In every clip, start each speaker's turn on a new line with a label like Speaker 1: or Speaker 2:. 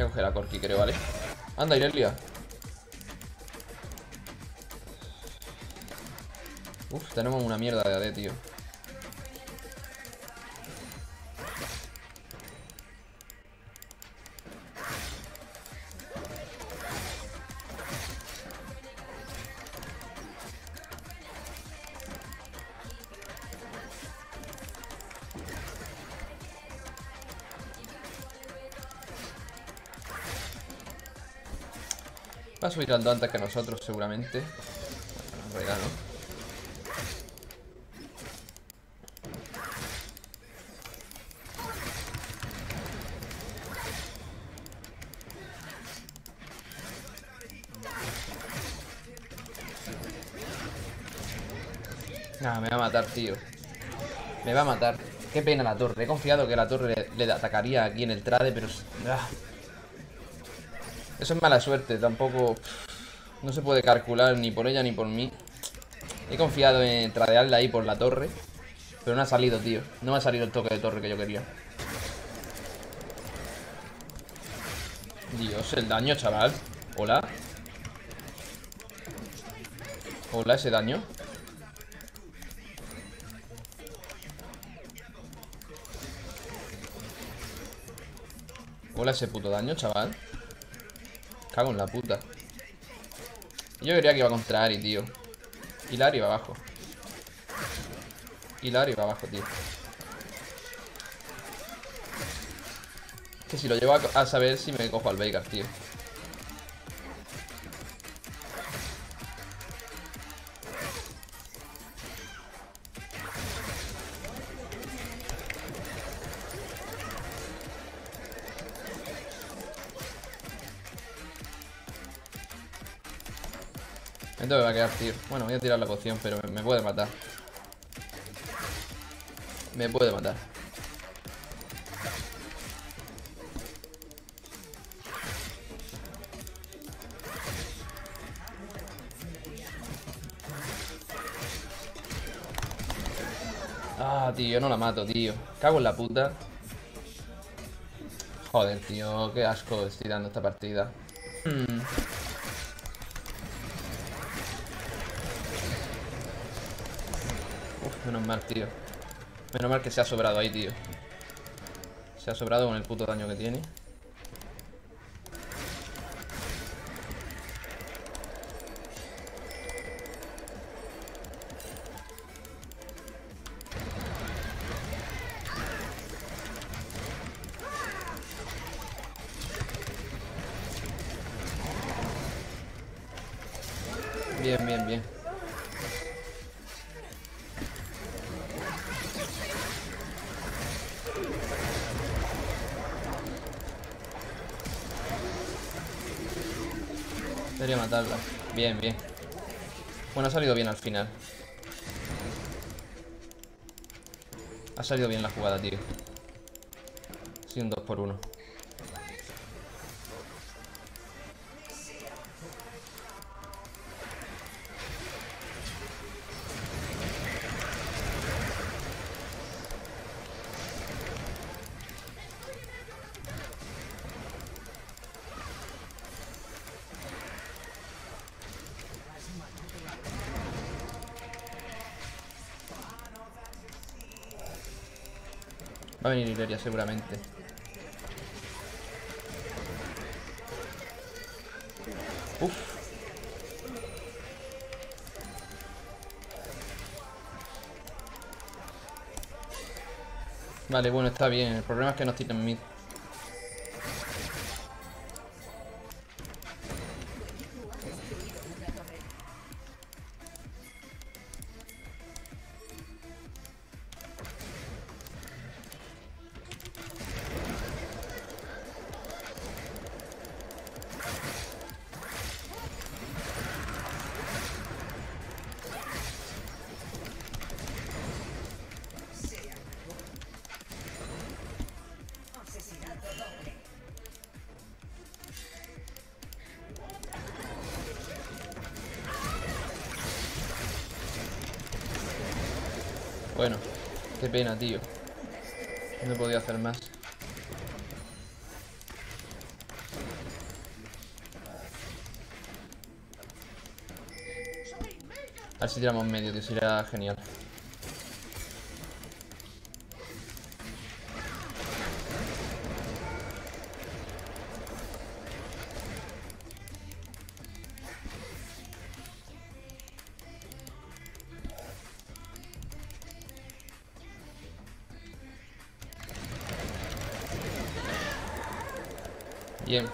Speaker 1: Voy a coger a Corki, creo, ¿vale? Anda, Irelia. Uf, tenemos una mierda de AD, tío. A subir al antes que nosotros, seguramente. Bueno, en no. Nah, me va a matar, tío. Me va a matar. Qué pena la torre. He confiado que la torre le, atacaría aquí en el trade, pero... Ah. Eso es mala suerte. Tampoco... No se puede calcular ni por ella ni por mí. He confiado en tradearla ahí por la torre. Pero no ha salido, tío. No me ha salido el toque de torre que yo quería. Dios, el daño, chaval. Hola. Hola, ese daño. Hola ese puto daño, chaval. Cago en la puta. Yo quería que iba contra Ari, tío. Y la Ari va abajo. Y va abajo, tío. Que si lo llevo a, saber si me cojo al Veigar, tío. Esto me va a quedar, tío. Bueno, voy a tirar la poción, pero me, puede matar. Me puede matar. Ah, tío, no la mato, tío. Cago en la puta. Joder, tío, qué asco estoy dando esta partida. Menos mal, tío. Menos mal que se ha sobrado ahí, tío. Se ha sobrado con el puto daño que tiene. Bien, bien, bien. Debería matarla. Bien, bien. Bueno, ha salido bien al final. Ha salido bien la jugada, tío. Sí, un 2 por 1 Va a venir Ileria seguramente. Uf. Vale, bueno, está bien. El problema es que nos tienen mid. Bueno, qué pena, tío. No he podido hacer más. A ver si tiramos medio, tío, será genial. Bien.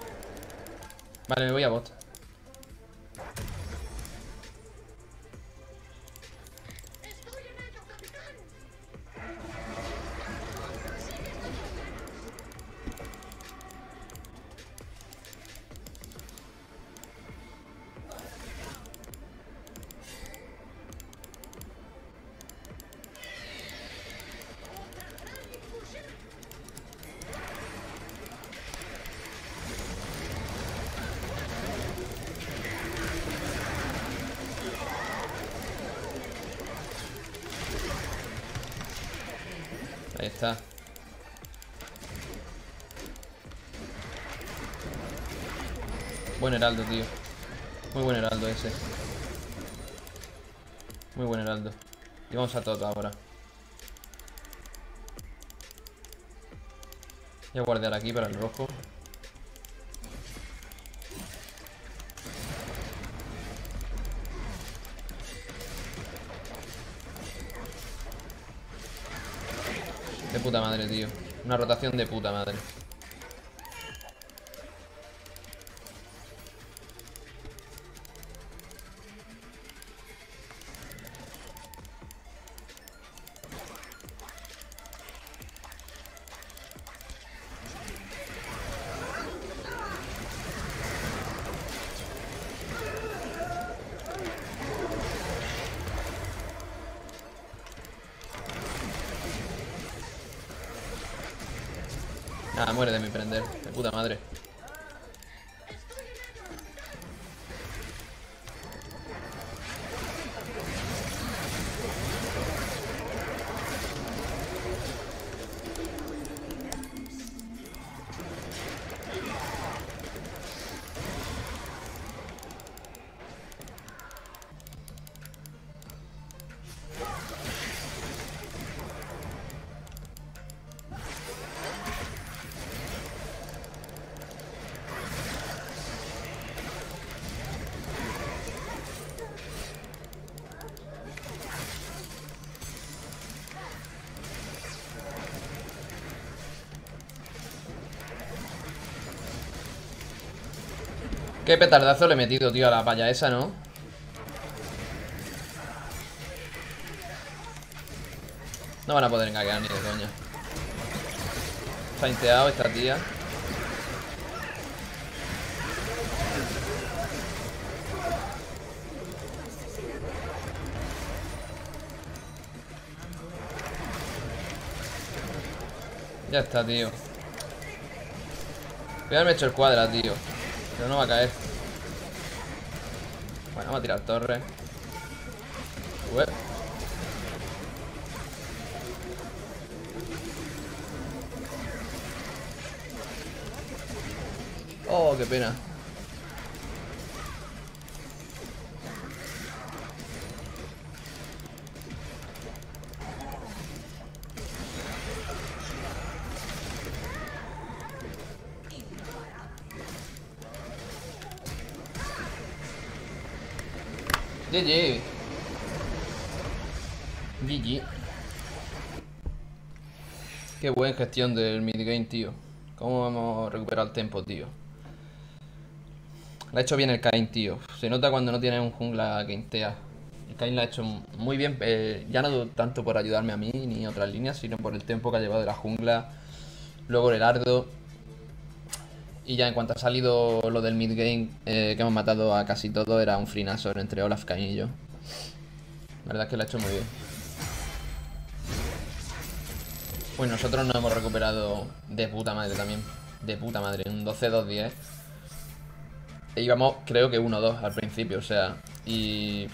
Speaker 1: Vale, me voy a bot. Ahí está. Buen heraldo, tío. Muy buen heraldo ese. Muy buen heraldo. Y vamos a todo ahora. Voy a guardar aquí para el rojo. Madre, tío. Una rotación de puta madre. Nada, muere de mi prender. De puta madre. Qué petardazo le he metido, tío, a la palla esa, ¿no? No van a poder engañar ni de coña. Fainteado esta tía. Ya está, tío. Voy a haberme hecho el cuadra, tío. Pero no va a caer. Bueno, vamos a tirar torre. Ué. Oh, qué pena. GG. GG. Qué buena gestión del midgame, tío. ¿Cómo vamos a recuperar el tempo, tío? Le ha hecho bien el Kain, tío. Se nota cuando no tiene un jungla que intea. El Kain lo ha hecho muy bien. eh, ya no tanto por ayudarme a mí ni otras líneas, sino por el tempo que ha llevado de la jungla. Luego el Herardo. Y ya en cuanto ha salido lo del midgame, eh, que hemos matado a casi todo, era un freenasor entre Olaf, Kain y yo. La verdad es que lo ha hecho muy bien. Pues nosotros nos hemos recuperado de puta madre también. De puta madre, un 12-2-10. E íbamos, creo que 1-2 al principio, o sea. Y.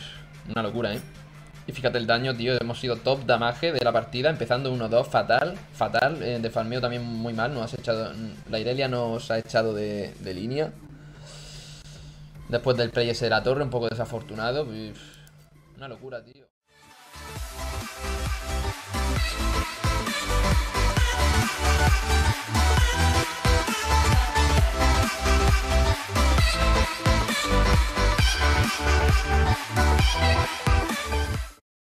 Speaker 1: Una locura, ¿eh? Y fíjate el daño, tío. Hemos sido top damage de la partida. Empezando 1-2, fatal. Fatal. Eh, de farmeo también muy mal. Nos has echado. La Irelia nos ha echado de, de línea. Después del play ese de la torre, un poco desafortunado. Una locura, tío.